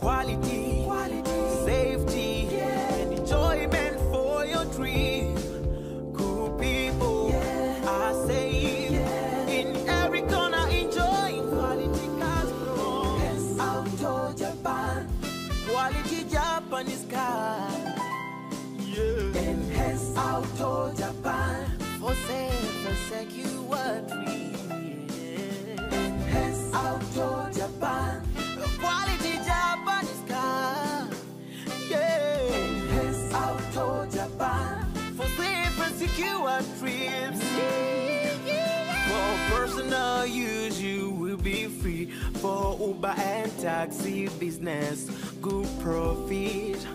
quality, quality. safety, and enjoyment for your dream. Cool people are safe in every corner, enjoying quality cars. Yes, Auto Japan, quality Japanese car. Yeah. Enhance Auto secure trips. For personal use, you will be free. For Uber and taxi business, good profit.